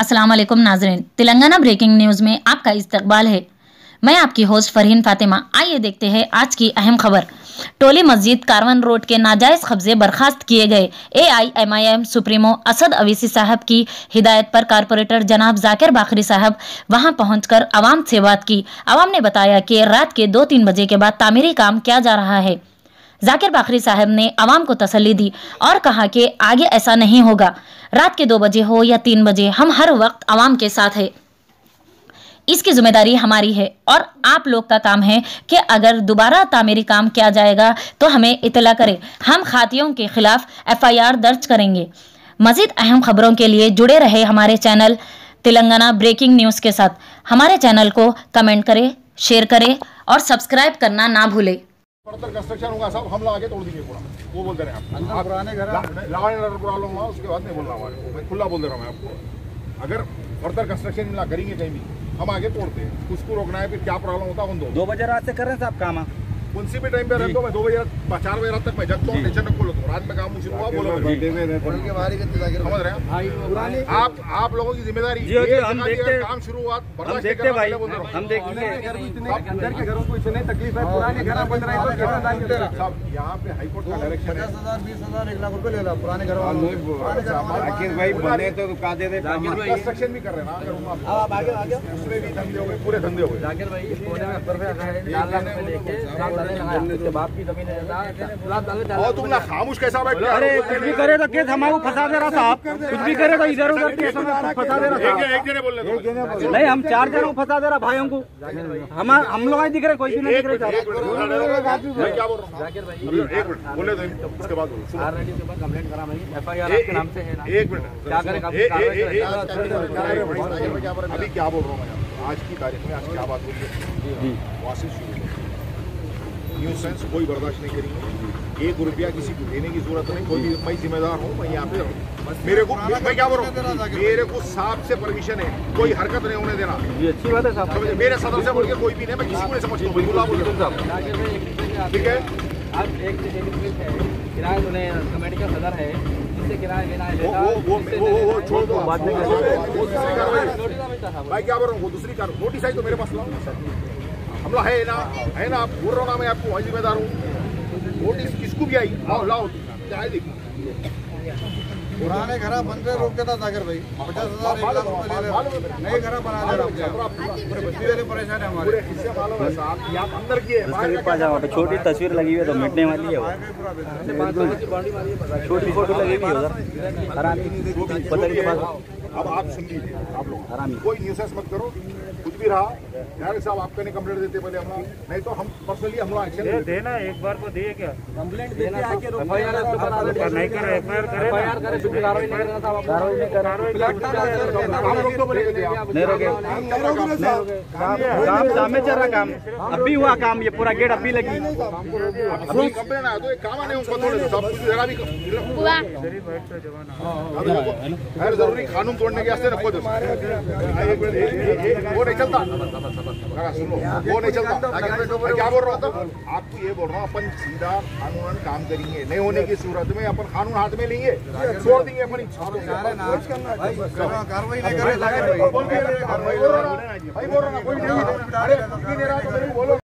अस्सलाम वालेकुम नाजरीन। तेलंगाना ब्रेकिंग न्यूज़ में आपका इस्तकबाल है। मैं आपकी होस्ट फरहीन फातिमा। आइए देखते हैं आज की अहम खबर। टोली मस्जिद कारवन रोड के नाजायज कब्जे बर्खास्त किए गए। एआईएमआईएम सुप्रीमो असद अवीसी साहब की हिदायत पर कारपोरेटर जनाब जाकिर बाखरी साहब वहाँ पहुंचकर आवाम से बात की। आवाम ने बताया कि रात के दो तीन बजे के बाद तामीरी काम किया जा रहा है। जाकिर बाखरी साहब ने आवाम को तसल्ली दी और कहा कि आगे ऐसा नहीं होगा। रात के दो बजे हो या तीन बजे, हम हर वक्त आवाम के साथ है। इसकी ज़िम्मेदारी हमारी है और आप लोग का काम है कि अगर दोबारा तामीरी काम किया जाएगा तो हमें इतला करें। हम खातियों के खिलाफ एफआईआर दर्ज करेंगे। मजीद अहम खबरों के लिए जुड़े रहे हमारे चैनल तेलंगाना ब्रेकिंग न्यूज़ के साथ। हमारे चैनल को कमेंट करें, शेयर करें और सब्सक्राइब करना ना भूलें। फर्दर कंस्ट्रक्शन होगा सब हम लोग आगे तोड़ देंगे पूरा। वो बोल दे रहे हैं आप पुराने घर लॉ एंड ऑर्डर हुआ उसके बाद नहीं बोल रहा हूँ मैं खुला बोल दे रहा हूँ मैं आपको। अगर फर्दर कंस्ट्रक्शन करेंगे कहीं भी हम आगे तोड़ते हैं। उसको रोकना है फिर क्या प्रॉब्लम होता है उन दो दो बजे रात से कर रहे हैं साहब काम उनसे भी टाइम पे रहता हूँ मैं दो बजे रात चार बजे रात तक मैं जगता हूँ टेंशन खोलो तो रात में काम शुरू हुआ बोलो समझ रहे हैं? आप आप लोगों की ज़िम्मेदारी जी, जी, हम देखते- अगर काम शुरू हुआ हम देखते भाई। हूँ। हम अंदर के घरों को इतने तकलीफ़ है पुराने घर बन रहे हैं तो यहाँ पे हाईकोर्ट का डायरेक्शन है। हज़ार बीस हज़ार एक लाख रुपए ले रहा पुराने घर वालों भाई बने तो कहा दे दे कंस्ट्रक्शन भी कर रहे हैं ना आप आगे आगे। उसमें भी धंधे हो गए पूरे धंधे हो गए। जाकिर भाई कोने में लाख रुपए लेके है और तुम ना खामोश कैसा बैठ अरे कुछ भी करे तो केस हमारे फंसा दे रहा साहब कुछ भी करे तो इधर उधर केस फंसा दे रहा नहीं हम चार जनों को फंसा दे रहा भाइयों को। हम हम लोग दिख रहे कोई भी नहीं दिख रहे क्या बोल रहा हूँ? अभी बोले दो उसके बाद कंप्लेंट करा भाई। एफआईआर ए- आपके नाम से है ना। एक मिनट क्या करें, अभी क्या बोल रहा हूँ आज की तारीख में आज क्या बात हो? रही है वहाँ से शुरू न्यू सेंस कोई बर्दाश्त नहीं करेंगे। एक रुपया किसी को देने की ज़रूरत नहीं कोई मैं जिम्मेदार हूँ मैं यहाँ पे हूँ। मेरे को मैं क्या बोल रहा हूँ? मेरे को साहब से परमिशन है कोई हरकत नहीं होने देना। ये अच्छी बात है साहब? मेरे सदस्य बोल के कोई भी नहीं मैं किसी को नहीं समझता हूँ ठीक है? आप एक से है किराया कमेटी का सदर है मैं क्या बोल रहा हूँ? दूसरी कार नोटिस आई तो मेरे पास लाओ। हम लोग है ना है ना, बोल रहा ना मैं आपको वही जिम्मेदार हूँ। नोटिस किसको भी आई? लाओ लाओ। क्या है देखो। पुराने घर बन रहे रोक देता जाकिर भाई पचास हज़ार एक लाख रुपए ले रहे नए घर बना दे रहा पूरे बस्ती वाले परेशान है हमारे। पूरे हिस्से मालूम है साहब ये आप अंदर की है बाहर का जाओ तो छोटी तस्वीर लगी हुई है तो मिटने वाली है वो। छोटी फ़ोटो लगी हुई है उधर। हरामी। पता के पास। अब आप सुन लीजिए आप लोग। कोई न्यूसेंस मत करो कुछ भी रहा यार साहब आप कहने कंप्लेंट देते पहले हम लोग। नहीं तो हम पर्सनली हम लोग एक्शन देना एक बार को दिए क्या? कंप्लेंट देते आके रोक नहीं करे एफआईआर करे एफआईआर करे काम सामने चल रहा काम अभी हुआ काम ये पूरा गेट अभी लगी ज़रूरी कानून तोड़ने के वास्ते एक- वो नहीं चलता वो नहीं चलता क्या बोल रहा हूँ आपको ये बोल रहा हूँ अपन सीधा कानून काम करेंगे नहीं होने की सूरत में अपन कानून हाथ में लेंगे। छोड़ देंगे अपन कार्रवाई नहीं करे बोल रहा ना कोई तो नहीं बोलो